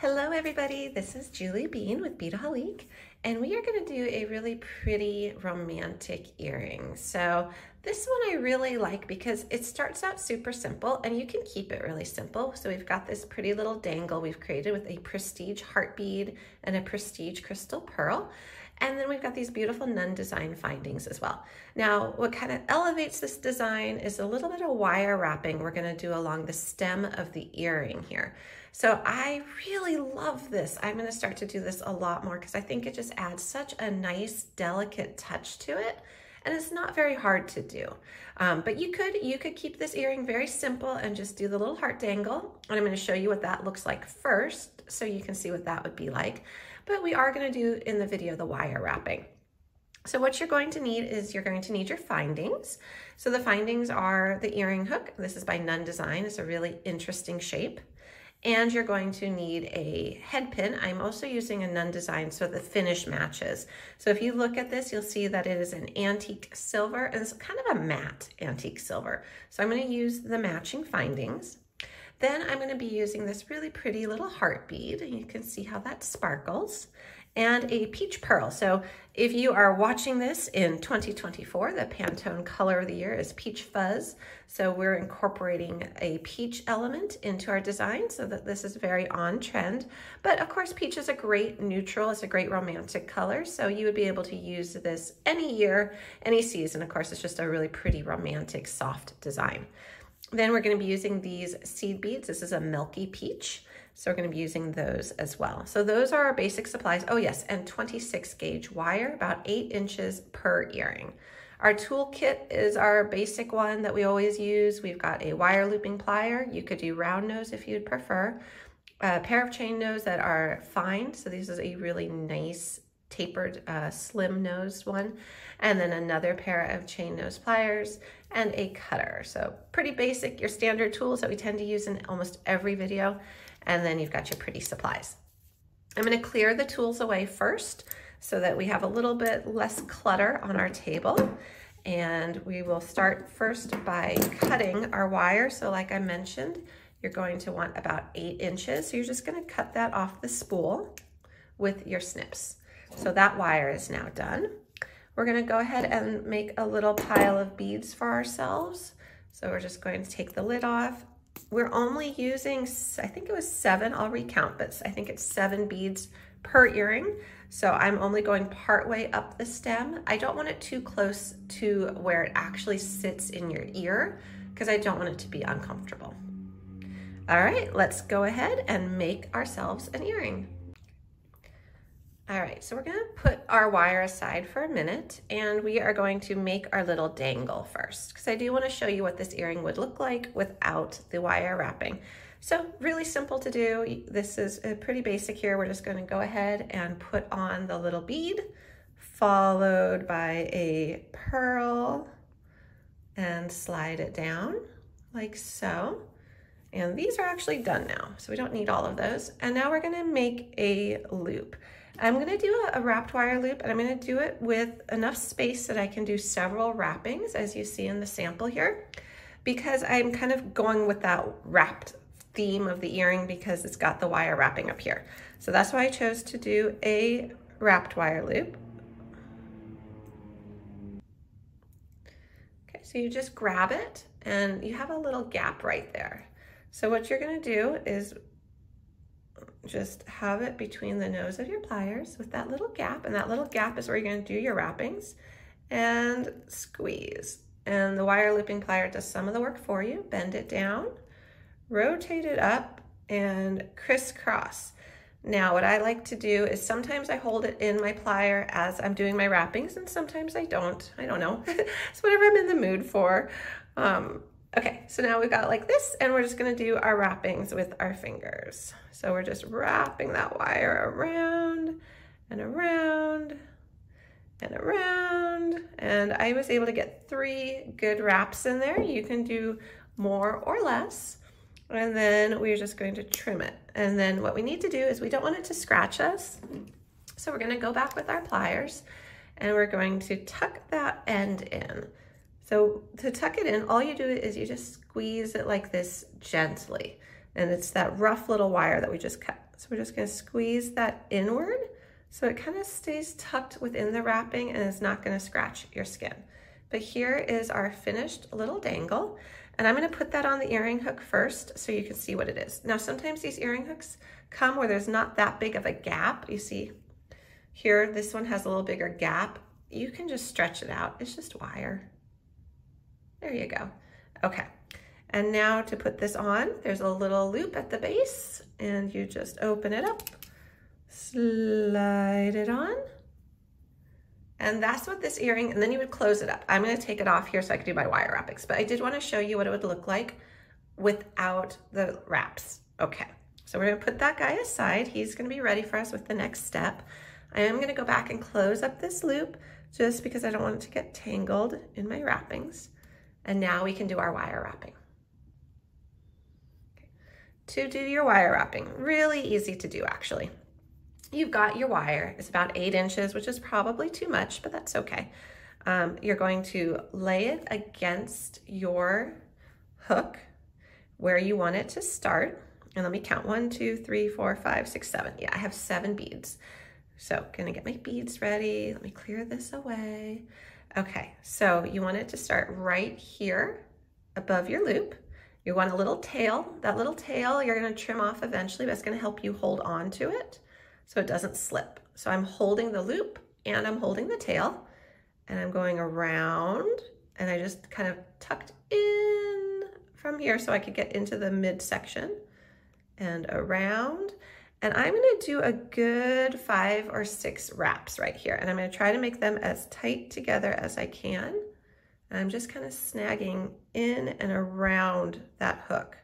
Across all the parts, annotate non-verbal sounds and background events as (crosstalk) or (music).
Hello everybody, this is Julie Bean with Beadaholique and we are going to do a really pretty romantic earring. So this one I really like because it starts out super simple and you can keep it really simple. So we've got this pretty little dangle we've created with a prestige heart bead and a prestige crystal pearl. And then we've got these beautiful Nunn Design findings as well. Now, what kind of elevates this design is a little bit of wire wrapping we're gonna do along the stem of the earring here. So I really love this. I'm gonna start to do this a lot more because I think it just adds such a nice, delicate touch to it and it's not very hard to do. Um, but you could you could keep this earring very simple and just do the little heart dangle. And I'm gonna show you what that looks like first so you can see what that would be like but we are gonna do in the video the wire wrapping. So what you're going to need is you're going to need your findings. So the findings are the earring hook. This is by Nunn Design. It's a really interesting shape. And you're going to need a head pin. I'm also using a Nunn Design so the finish matches. So if you look at this, you'll see that it is an antique silver and it's kind of a matte antique silver. So I'm gonna use the matching findings. Then I'm gonna be using this really pretty little heart bead. You can see how that sparkles and a peach pearl. So if you are watching this in 2024, the Pantone color of the year is peach fuzz. So we're incorporating a peach element into our design so that this is very on trend. But of course, peach is a great neutral, it's a great romantic color. So you would be able to use this any year, any season. Of course, it's just a really pretty romantic, soft design. Then we're gonna be using these seed beads. This is a milky peach. So we're gonna be using those as well. So those are our basic supplies. Oh yes, and 26 gauge wire, about eight inches per earring. Our toolkit is our basic one that we always use. We've got a wire looping plier. You could do round nose if you'd prefer. A pair of chain nose that are fine. So this is a really nice tapered uh, slim nosed one and then another pair of chain nose pliers and a cutter. So pretty basic, your standard tools that we tend to use in almost every video. And then you've got your pretty supplies. I'm gonna clear the tools away first so that we have a little bit less clutter on our table. And we will start first by cutting our wire. So like I mentioned, you're going to want about eight inches. So you're just gonna cut that off the spool with your snips. So that wire is now done. We're gonna go ahead and make a little pile of beads for ourselves. So we're just going to take the lid off. We're only using, I think it was seven, I'll recount, but I think it's seven beads per earring. So I'm only going part way up the stem. I don't want it too close to where it actually sits in your ear because I don't want it to be uncomfortable. All right, let's go ahead and make ourselves an earring. All right, so we're gonna put our wire aside for a minute and we are going to make our little dangle first because I do wanna show you what this earring would look like without the wire wrapping. So really simple to do. This is uh, pretty basic here. We're just gonna go ahead and put on the little bead followed by a pearl and slide it down like so. And these are actually done now, so we don't need all of those. And now we're gonna make a loop. I'm gonna do a, a, wrapped wire loop and I'm gonna do it with enough space that I can do several wrappings as you see in the sample here because I'm kind of going with that wrapped theme of the earring because it's got the wire wrapping up here. So that's why I chose to do a wrapped wire loop. Okay, so you just grab it and you have a little gap right there. So what you're gonna do is just have it between the nose of your pliers with that little gap, and that little gap is where you're gonna do your wrappings, and squeeze. And the wire looping plier does some of the work for you. Bend it down, rotate it up, and crisscross. Now, what I like to do is sometimes I hold it in my plier as I'm doing my wrappings, and sometimes I don't. I don't know. (laughs) it's whatever I'm in the mood for. Um, Okay, so now we've got like this and we're just gonna do our wrappings with our fingers. So we're just wrapping that wire around and around and around. And I was able to get three good wraps in there. You can do more or less. And then we're just going to trim it. And then what we need to do is we don't want it to scratch us. So we're gonna go back with our pliers and we're going to tuck that end in. So to tuck it in, all you do is you just squeeze it like this gently. And it's that rough little wire that we just cut. So we're just gonna squeeze that inward so it kind of stays tucked within the wrapping and is not gonna scratch your skin. But here is our finished little dangle. And I'm gonna put that on the earring hook first so you can see what it is. Now, sometimes these earring hooks come where there's not that big of a gap. You see here, this one has a little bigger gap. You can just stretch it out. It's just wire. There you go. Okay. And now to put this on, there's a little loop at the base and you just open it up, slide it on. And that's what this earring, and then you would close it up. I'm gonna take it off here so I can do my wire wrappings, but I did wanna show you what it would look like without the wraps. Okay, so we're gonna put that guy aside. He's gonna be ready for us with the next step. I am gonna go back and close up this loop just because I don't want it to get tangled in my wrappings. And now we can do our wire wrapping to do your wire wrapping. Really easy to do actually. You've got your wire, it's about eight inches, which is probably too much, but that's okay. Um, you're going to lay it against your hook where you want it to start. And let me count one, two, three, four, five, six, seven. Yeah, I have seven beads. So gonna get my beads ready. Let me clear this away. Okay, so you want it to start right here above your loop. You want a little tail. That little tail you're gonna trim off eventually, but it's gonna help you hold on to it so it doesn't slip. So I'm holding the loop and I'm holding the tail and I'm going around and I just kind of tucked in from here so I could get into the midsection and around. And I'm gonna do a good five or six wraps right here. And I'm gonna try to make them as tight together as I can. And I'm just kind of snagging in and around that hook.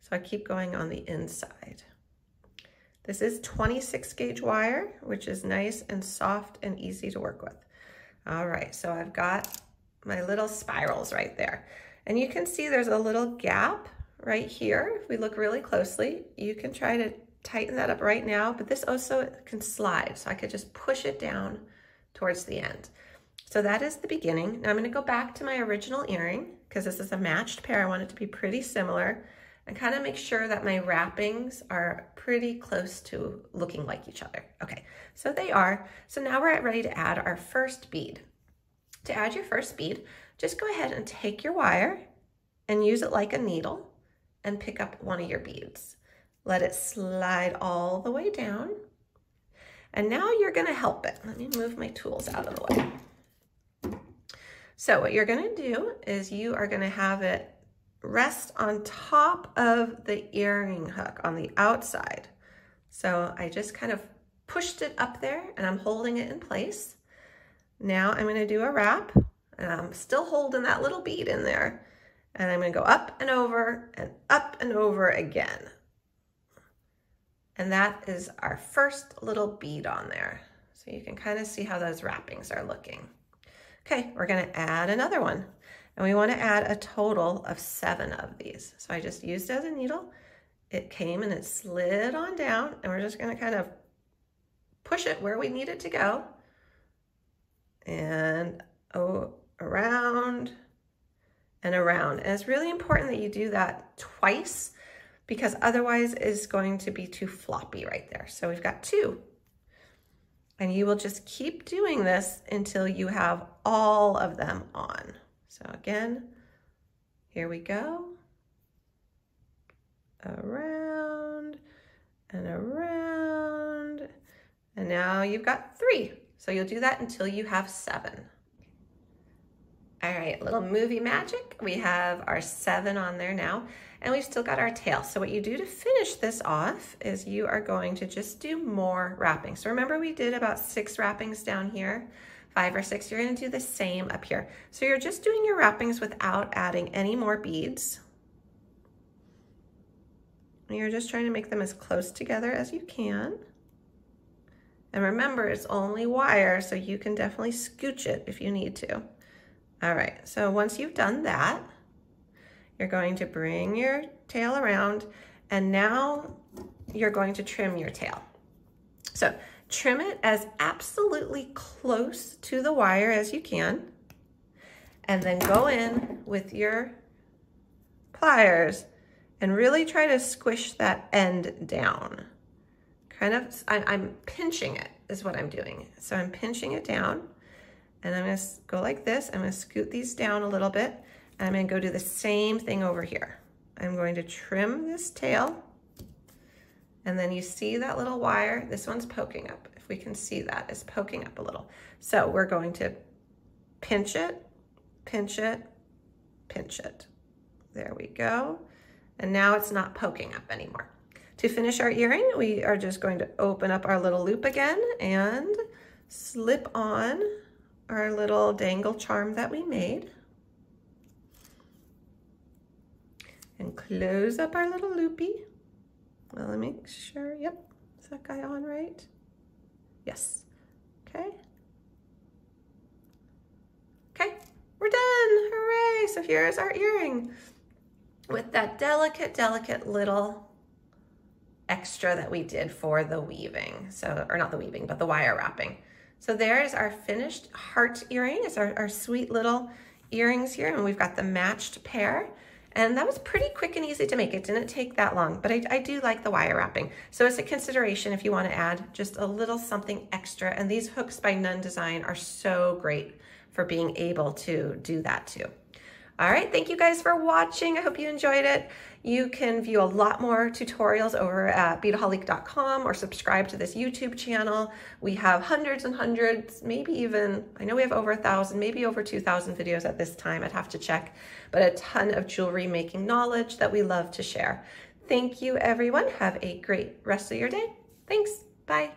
So I keep going on the inside. This is 26 gauge wire, which is nice and soft and easy to work with. All right, so I've got my little spirals right there. And you can see there's a little gap right here. If we look really closely, you can try to tighten that up right now, but this also can slide. So I could just push it down towards the end. So that is the beginning. Now I'm gonna go back to my original earring because this is a matched pair. I want it to be pretty similar and kind of make sure that my wrappings are pretty close to looking like each other. Okay, so they are. So now we're ready to add our first bead. To add your first bead, just go ahead and take your wire and use it like a needle and pick up one of your beads. Let it slide all the way down. And now you're gonna help it. Let me move my tools out of the way. So what you're gonna do is you are gonna have it rest on top of the earring hook on the outside. So I just kind of pushed it up there and I'm holding it in place. Now I'm gonna do a wrap and I'm still holding that little bead in there. And I'm gonna go up and over and up and over again. And that is our first little bead on there. So you can kind of see how those wrappings are looking. Okay, we're gonna add another one. And we wanna add a total of seven of these. So I just used as a needle. It came and it slid on down and we're just gonna kind of push it where we need it to go. And oh, around and around. And it's really important that you do that twice because otherwise it's going to be too floppy right there. So we've got two. And you will just keep doing this until you have all of them on. So again, here we go. Around and around. And now you've got three. So you'll do that until you have seven. All right, little movie magic. We have our seven on there now and we've still got our tail. So what you do to finish this off is you are going to just do more wrapping. So remember we did about six wrappings down here, five or six, you're gonna do the same up here. So you're just doing your wrappings without adding any more beads. And you're just trying to make them as close together as you can. And remember, it's only wire, so you can definitely scooch it if you need to. All right, so once you've done that, you're going to bring your tail around and now you're going to trim your tail. So trim it as absolutely close to the wire as you can and then go in with your pliers and really try to squish that end down. kind of, I, I'm pinching it is what I'm doing. So I'm pinching it down and I'm gonna go like this. I'm gonna scoot these down a little bit. And I'm gonna go do the same thing over here. I'm going to trim this tail. And then you see that little wire, this one's poking up. If we can see that, it's poking up a little. So we're going to pinch it, pinch it, pinch it. There we go. And now it's not poking up anymore. To finish our earring, we are just going to open up our little loop again and slip on our little dangle charm that we made. And close up our little loopy. Well, let me make sure, yep, is that guy on right? Yes, okay. Okay, we're done, hooray. So here's our earring with that delicate, delicate little extra that we did for the weaving. So, or not the weaving, but the wire wrapping. So there's our finished heart earring. It's our, our sweet little earrings here. And we've got the matched pair. And that was pretty quick and easy to make. It didn't take that long, but I, I do like the wire wrapping. So it's a consideration if you wanna add just a little something extra. And these hooks by Nunn Design are so great for being able to do that too. All right, thank you guys for watching. I hope you enjoyed it. You can view a lot more tutorials over at beadaholique.com or subscribe to this YouTube channel. We have hundreds and hundreds, maybe even, I know we have over a thousand, maybe over 2,000 videos at this time. I'd have to check, but a ton of jewelry making knowledge that we love to share. Thank you, everyone. Have a great rest of your day. Thanks. Bye.